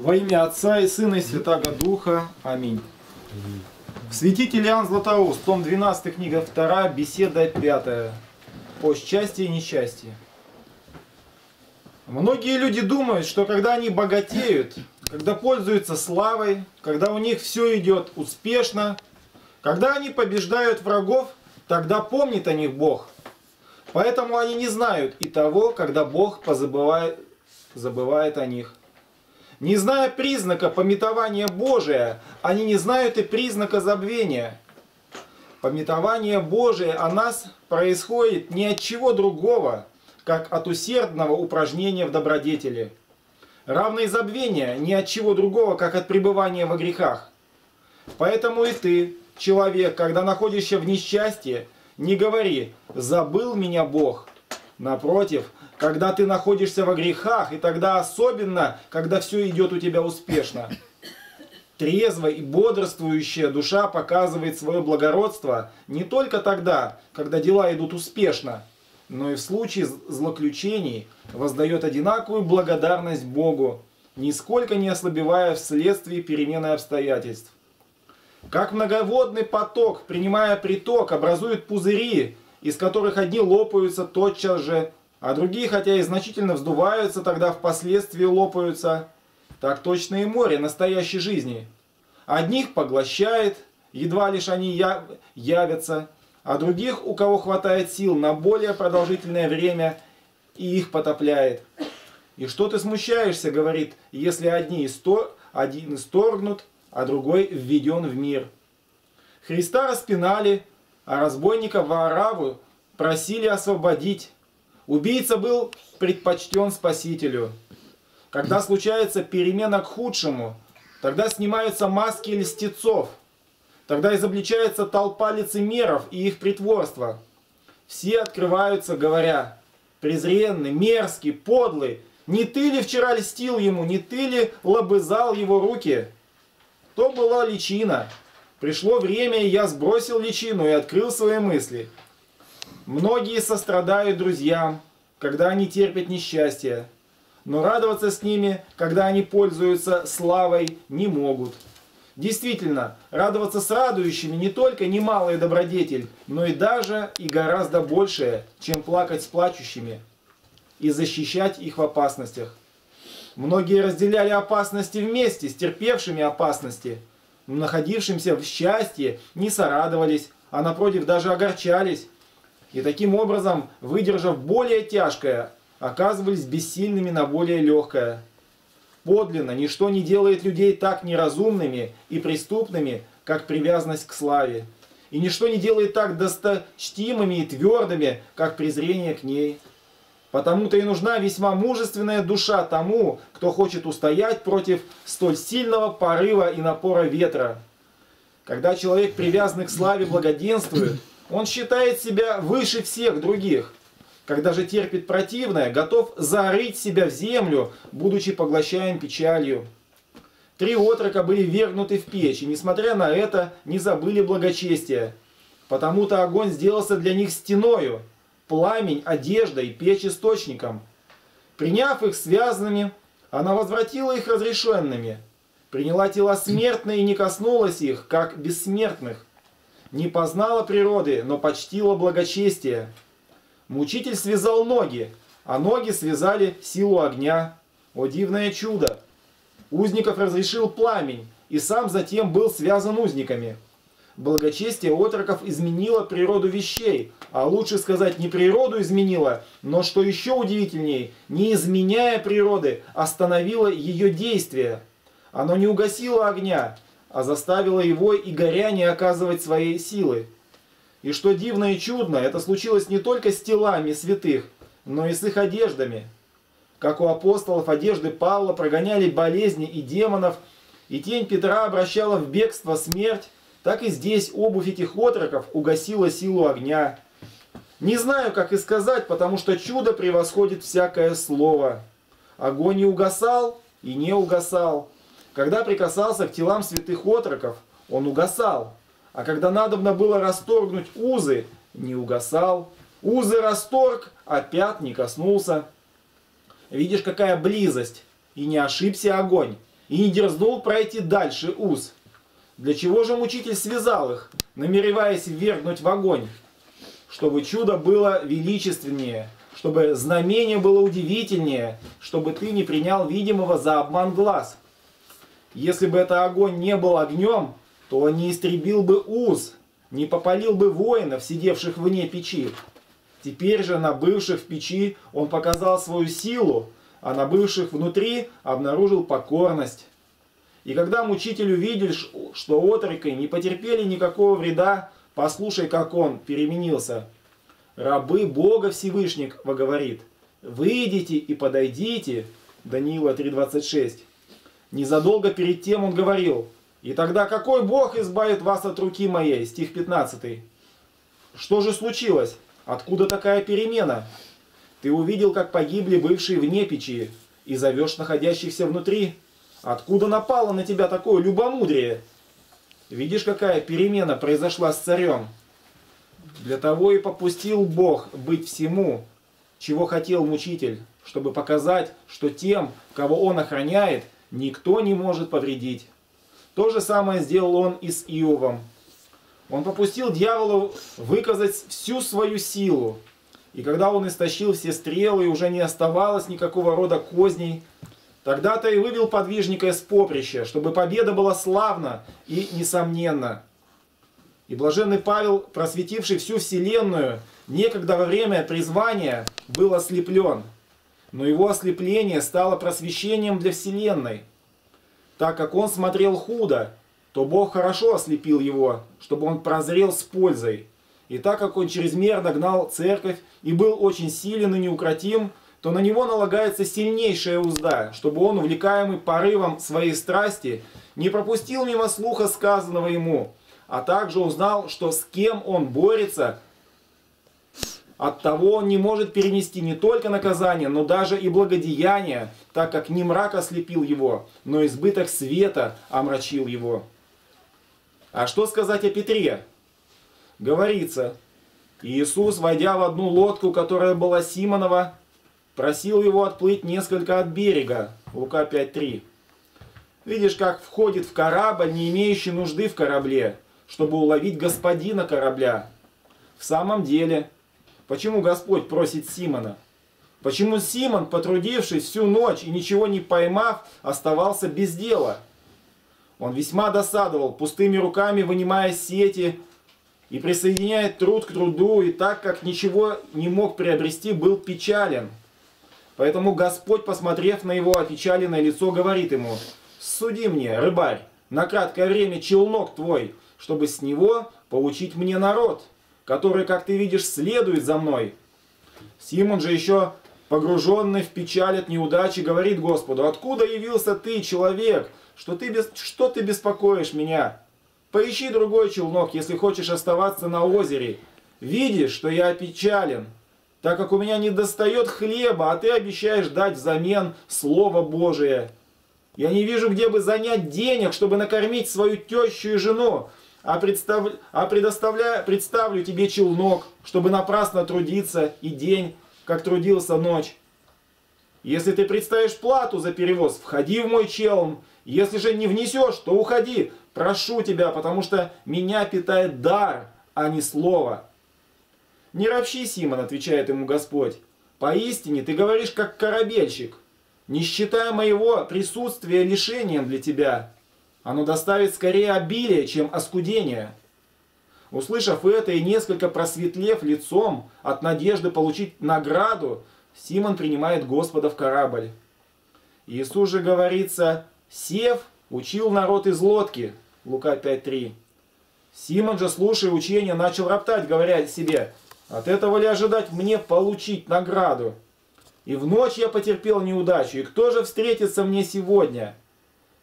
Во имя Отца и Сына и Святаго Духа. Аминь. Святитель Иоанн Златоуст, том 12, книга 2, беседа 5. О счастье и несчастье. Многие люди думают, что когда они богатеют, когда пользуются славой, когда у них все идет успешно, когда они побеждают врагов, тогда помнит о них Бог. Поэтому они не знают и того, когда Бог позабывает, забывает о них. Не зная признака пометования Божия, они не знают и признака забвения. Пометование Божие о нас происходит не от чего другого, как от усердного упражнения в добродетели. Равное забвение не от чего другого, как от пребывания во грехах. Поэтому и ты, человек, когда находишься в несчастье, не говори «забыл меня Бог». Напротив, когда ты находишься во грехах, и тогда особенно, когда все идет у тебя успешно. Трезвая и бодрствующая душа показывает свое благородство не только тогда, когда дела идут успешно, но и в случае злоключений воздает одинаковую благодарность Богу, нисколько не ослабевая вследствие перемены обстоятельств. Как многоводный поток, принимая приток, образует пузыри, из которых одни лопаются тотчас же, а другие, хотя и значительно вздуваются, тогда впоследствии лопаются. Так точно и море настоящей жизни. Одних поглощает, едва лишь они явятся, а других, у кого хватает сил на более продолжительное время, и их потопляет. И что ты смущаешься, говорит, если одни истор... один исторгнут, а другой введен в мир. Христа распинали, а разбойника Ваараву просили освободить. Убийца был предпочтен спасителю. Когда случается перемена к худшему, тогда снимаются маски льстецов, тогда изобличается толпа лицемеров и их притворство. Все открываются, говоря, презренный, мерзкий, подлый, не ты ли вчера льстил ему, не ты ли лобызал его руки? То была личина. Пришло время, и я сбросил личину и открыл свои мысли. Многие сострадают друзьям, когда они терпят несчастье, но радоваться с ними, когда они пользуются славой, не могут. Действительно, радоваться с радующими не только немалая добродетель, но и даже и гораздо большее, чем плакать с плачущими и защищать их в опасностях. Многие разделяли опасности вместе с терпевшими опасности, но находившимся в счастье не сорадовались, а напротив даже огорчались. И таким образом, выдержав более тяжкое, оказывались бессильными на более легкое. Подлинно, ничто не делает людей так неразумными и преступными, как привязанность к славе. И ничто не делает так досточтимыми и твердыми, как презрение к ней. Потому-то и нужна весьма мужественная душа тому, кто хочет устоять против столь сильного порыва и напора ветра. Когда человек, привязанный к славе, благоденствует, он считает себя выше всех других. Когда же терпит противное, готов зарыть себя в землю, будучи поглощаем печалью. Три отрока были вергнуты в печь, и, несмотря на это, не забыли благочестия. Потому-то огонь сделался для них стеною, пламень одеждой, печь источником. Приняв их связанными, она возвратила их разрешенными. Приняла тела смертные и не коснулась их, как бессмертных. Не познала природы, но почтила благочестие. Мучитель связал ноги, а ноги связали силу огня. О дивное чудо! Узников разрешил пламень, и сам затем был связан узниками. Благочестие отроков изменило природу вещей, а лучше сказать не природу изменило, но что еще удивительнее, не изменяя природы, остановило ее действие. Оно не угасило огня, а заставило его и горяние оказывать своей силы. И что дивно и чудно, это случилось не только с телами святых, но и с их одеждами. Как у апостолов одежды Павла прогоняли болезни и демонов, и тень Петра обращала в бегство смерть, так и здесь обувь этих отроков угасила силу огня. Не знаю, как и сказать, потому что чудо превосходит всякое слово. Огонь не угасал и не угасал. Когда прикасался к телам святых отроков, он угасал. А когда надобно было расторгнуть узы, не угасал. Узы расторг, а пят не коснулся. Видишь, какая близость. И не ошибся огонь. и не дерзнул пройти дальше уз. Для чего же мучитель связал их, намереваясь ввергнуть в огонь? Чтобы чудо было величественнее, чтобы знамение было удивительнее, чтобы ты не принял видимого за обман глаз. Если бы это огонь не был огнем, то не истребил бы уз, не попалил бы воинов, сидевших вне печи. Теперь же на бывших в печи он показал свою силу, а на бывших внутри обнаружил покорность. И когда мучитель увидел, что отрокой не потерпели никакого вреда, послушай, как он переменился. Рабы Бога Всевышнего говорит, выйдите и подойдите, Даниила 3.26. Незадолго перед тем он говорил, и тогда какой Бог избавит вас от руки моей, стих 15. Что же случилось? Откуда такая перемена? Ты увидел, как погибли бывшие вне печи, и зовешь находящихся внутри. Откуда напало на тебя такое любомудрие? Видишь, какая перемена произошла с царем? Для того и попустил Бог быть всему, чего хотел мучитель, чтобы показать, что тем, кого он охраняет, никто не может повредить. То же самое сделал он и с Иовом. Он попустил дьяволу выказать всю свою силу. И когда он истощил все стрелы, и уже не оставалось никакого рода козней, тогда-то и вывел подвижника из поприща, чтобы победа была славна и несомненна. И блаженный Павел, просветивший всю вселенную, некогда во время призвания был ослеплен. Но его ослепление стало просвещением для вселенной, так как он смотрел худо, то Бог хорошо ослепил его, чтобы он прозрел с пользой. И так как он чрезмерно гнал церковь и был очень силен и неукротим, то на него налагается сильнейшая узда, чтобы он, увлекаемый порывом своей страсти, не пропустил мимо слуха сказанного ему, а также узнал, что с кем он борется, от того он не может перенести не только наказание, но даже и благодеяние, так как не мрак ослепил его, но избыток света омрачил его. А что сказать о Петре? Говорится, Иисус, войдя в одну лодку, которая была Симонова, просил его отплыть несколько от берега. Лука 5.3. Видишь, как входит в корабль, не имеющий нужды в корабле, чтобы уловить господина корабля. В самом деле, почему Господь просит Симона? Почему Симон, потрудившись всю ночь и ничего не поймав, оставался без дела – он весьма досадовал, пустыми руками вынимая сети и присоединяя труд к труду, и так как ничего не мог приобрести, был печален. Поэтому Господь, посмотрев на его опечаленное лицо, говорит ему, «Суди мне, рыбарь, на краткое время челнок твой, чтобы с него получить мне народ, который, как ты видишь, следует за мной». Симон же еще погруженный в печаль от неудачи, говорит Господу, «Откуда явился ты, человек, что ты, без, что ты беспокоишь меня? Поищи другой челнок, если хочешь оставаться на озере. Видишь, что я опечален, так как у меня не достает хлеба, а ты обещаешь дать взамен Слово Божие. Я не вижу, где бы занять денег, чтобы накормить свою тещу и жену, а, представ... а предоставля... представлю тебе челнок, чтобы напрасно трудиться и день, как трудился ночь. Если ты представишь плату за перевоз, входи в мой челн, если же не внесешь, то уходи. Прошу тебя, потому что меня питает дар, а не слово. Не ропщи, Симон, отвечает ему Господь. Поистине ты говоришь как корабельщик. Не считая моего присутствия лишением для тебя. Оно доставит скорее обилие, чем оскудение. Услышав это и несколько просветлев лицом от надежды получить награду, Симон принимает Господа в корабль. Иисус же говорится, Сев учил народ из лодки. Лука 5.3. Симон же, слушая учение, начал роптать, говоря себе, от этого ли ожидать мне получить награду? И в ночь я потерпел неудачу, и кто же встретится мне сегодня?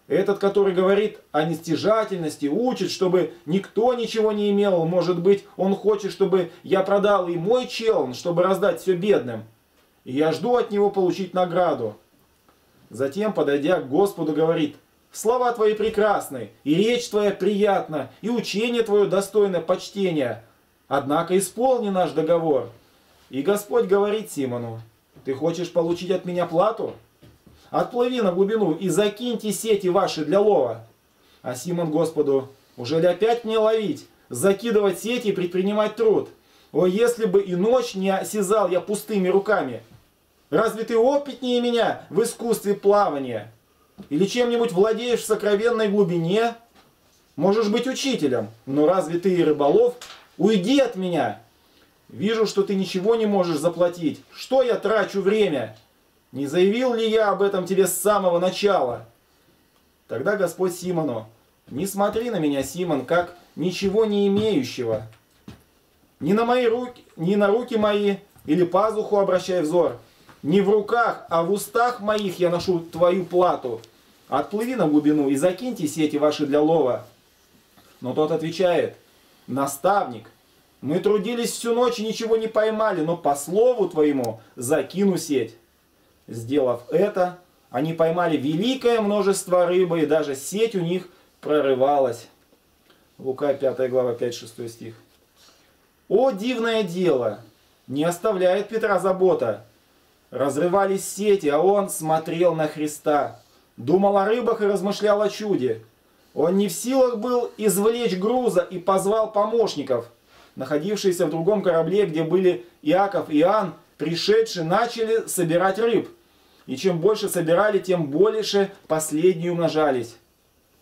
Этот, который говорит о нестяжательности, учит, чтобы никто ничего не имел. Может быть, он хочет, чтобы я продал и мой челн, чтобы раздать все бедным. И я жду от него получить награду. Затем, подойдя к Господу, говорит, «Слова твои прекрасны, и речь твоя приятна, и учение твое достойно почтения. Однако исполни наш договор». И Господь говорит Симону, «Ты хочешь получить от меня плату? Отплыви на глубину и закиньте сети ваши для лова. А Симон Господу, уже ли опять мне ловить, закидывать сети и предпринимать труд? О, если бы и ночь не осязал я пустыми руками! Разве ты опытнее меня в искусстве плавания? Или чем-нибудь владеешь в сокровенной глубине? Можешь быть учителем, но разве ты и рыболов? Уйди от меня! Вижу, что ты ничего не можешь заплатить. Что я трачу время? Не заявил ли я об этом тебе с самого начала? Тогда Господь Симону, не смотри на меня, Симон, как ничего не имеющего. Ни на мои руки, ни на руки мои или пазуху обращай взор. Не в руках, а в устах моих я ношу твою плату. Отплыви на глубину и закиньте сети ваши для лова. Но тот отвечает, наставник, мы трудились всю ночь и ничего не поймали, но по слову твоему закину сеть. Сделав это, они поймали великое множество рыбы, и даже сеть у них прорывалась. Лука 5 глава 5-6 стих. О, дивное дело! Не оставляет Петра забота. Разрывались сети, а он смотрел на Христа. Думал о рыбах и размышлял о чуде. Он не в силах был извлечь груза и позвал помощников – находившиеся в другом корабле, где были Иаков и Иоанн, пришедшие, начали собирать рыб. И чем больше собирали, тем больше последние умножались.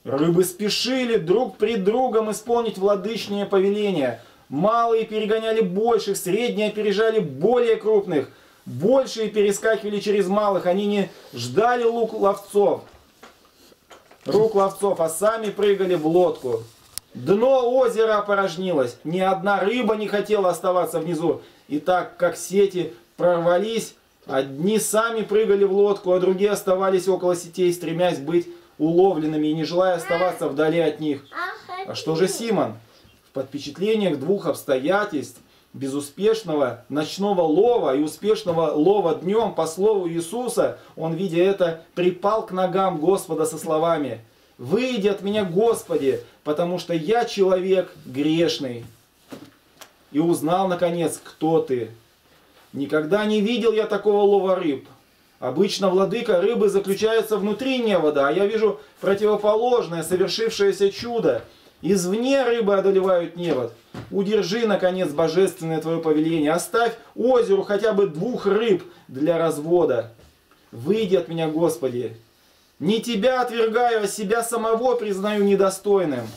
Рыбы спешили друг пред другом исполнить владычнее повеление. Малые перегоняли больших, средние опережали более крупных. Большие перескакивали через малых, они не ждали лук ловцов, рук ловцов, а сами прыгали в лодку. Дно озера опорожнилось, ни одна рыба не хотела оставаться внизу. И так как сети прорвались, одни сами прыгали в лодку, а другие оставались около сетей, стремясь быть уловленными и не желая оставаться вдали от них. А что же Симон? Под впечатлениях двух обстоятельств, безуспешного ночного лова и успешного лова днем, по слову Иисуса, он, видя это, припал к ногам Господа со словами «Выйди от меня, Господи, потому что я человек грешный. И узнал, наконец, кто ты. Никогда не видел я такого лова рыб. Обычно владыка рыбы заключается внутри невода, а я вижу противоположное, совершившееся чудо. Извне рыбы одолевают невод. Удержи, наконец, божественное твое повеление. Оставь озеру хотя бы двух рыб для развода. Выйди от меня, Господи, не тебя отвергаю, а себя самого признаю недостойным.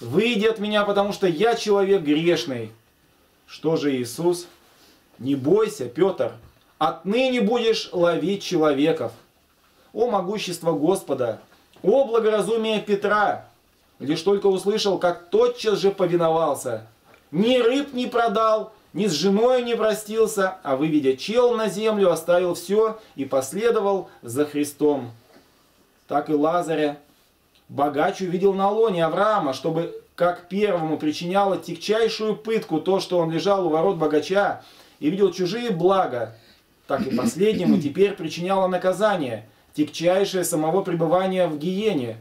Выйди от меня, потому что я человек грешный. Что же Иисус? Не бойся, Петр, отныне будешь ловить человеков. О могущество Господа! О благоразумие Петра! Лишь только услышал, как тотчас же повиновался. Ни рыб не продал, ни с женой не простился, а выведя чел на землю, оставил все и последовал за Христом так и Лазаря. Богач увидел на лоне Авраама, чтобы как первому причиняло тягчайшую пытку то, что он лежал у ворот богача и видел чужие блага, так и последнему теперь причиняло наказание, тягчайшее самого пребывания в гиене.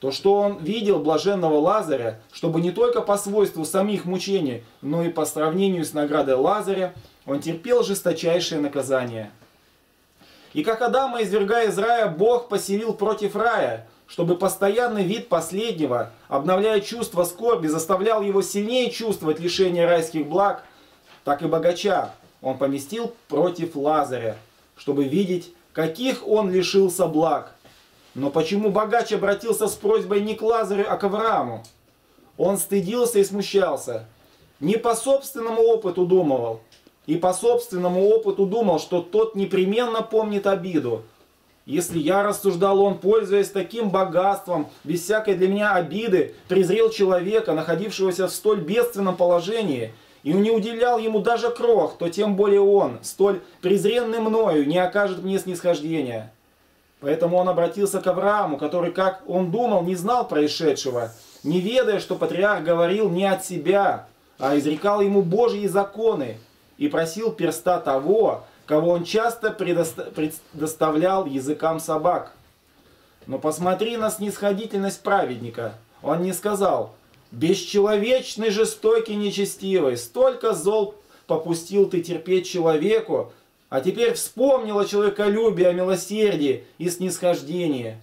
То, что он видел блаженного Лазаря, чтобы не только по свойству самих мучений, но и по сравнению с наградой Лазаря, он терпел жесточайшее наказание. И как Адама, извергая из рая, Бог поселил против рая, чтобы постоянный вид последнего, обновляя чувство скорби, заставлял его сильнее чувствовать лишение райских благ, так и богача он поместил против Лазаря, чтобы видеть, каких он лишился благ. Но почему богач обратился с просьбой не к Лазарю, а к Аврааму? Он стыдился и смущался. Не по собственному опыту думал, и по собственному опыту думал, что тот непременно помнит обиду. Если я рассуждал, он, пользуясь таким богатством, без всякой для меня обиды, презрел человека, находившегося в столь бедственном положении, и не уделял ему даже крох, то тем более он, столь презренный мною, не окажет мне снисхождения. Поэтому он обратился к Аврааму, который, как он думал, не знал происшедшего, не ведая, что патриарх говорил не от себя, а изрекал ему Божьи законы, и просил перста того, кого он часто предоставлял языкам собак. Но посмотри на снисходительность праведника. Он не сказал, «Бесчеловечный, жестокий, нечестивый, столько зол попустил ты терпеть человеку, А теперь вспомнил о человеколюбии, о милосердии и снисхождении.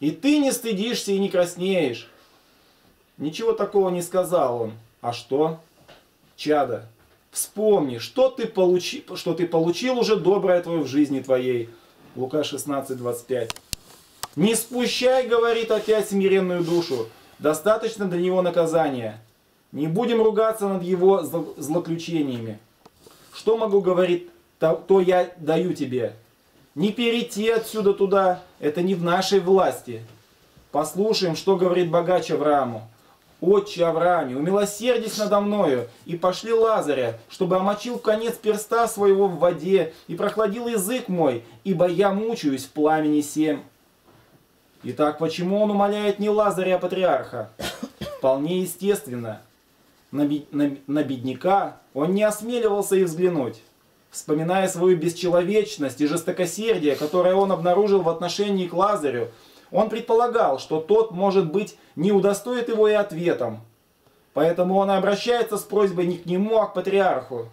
И ты не стыдишься и не краснеешь. Ничего такого не сказал он. А что? Чада, вспомни, что ты, получи, что ты получил уже доброе твое в жизни твоей. Лука 16, 25. Не спущай, говорит опять смиренную душу. Достаточно для него наказания. Не будем ругаться над его злоключениями. Что могу говорить, то, то я даю тебе. Не перейти отсюда туда, это не в нашей власти. Послушаем, что говорит богач Аврааму. «Отче Аврааме, умилосердись надо мною, и пошли Лазаря, чтобы омочил конец перста своего в воде, и прохладил язык мой, ибо я мучаюсь в пламени семь». Итак, почему он умоляет не Лазаря, а патриарха? Вполне естественно. На, на, на бедняка он не осмеливался и взглянуть. Вспоминая свою бесчеловечность и жестокосердие, которое он обнаружил в отношении к Лазарю, он предполагал, что тот, может быть, не удостоит его и ответом. Поэтому он обращается с просьбой не к нему, а к патриарху.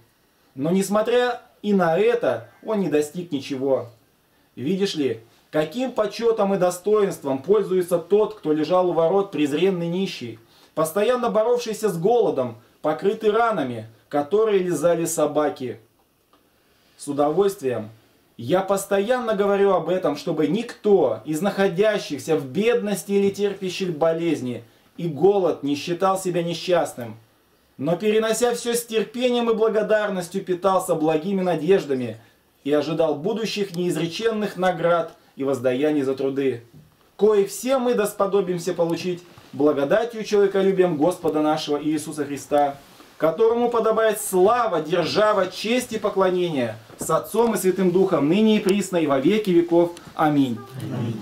Но несмотря и на это, он не достиг ничего. Видишь ли, каким почетом и достоинством пользуется тот, кто лежал у ворот презренный нищий, постоянно боровшийся с голодом, покрытый ранами, которые лизали собаки. С удовольствием я постоянно говорю об этом, чтобы никто из находящихся в бедности или терпящих болезни и голод не считал себя несчастным, но перенося все с терпением и благодарностью питался благими надеждами и ожидал будущих неизреченных наград и воздаяний за труды, коих все мы досподобимся получить благодатью человеколюбием Господа нашего Иисуса Христа, которому подобает слава, держава, честь и поклонение с Отцом и Святым Духом, ныне и присно и во веки веков. Аминь. Аминь.